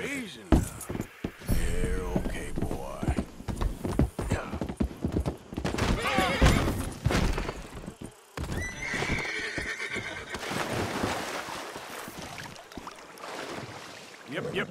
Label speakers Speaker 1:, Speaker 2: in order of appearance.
Speaker 1: Easy now. Yeah, okay, boy. Yep, yep.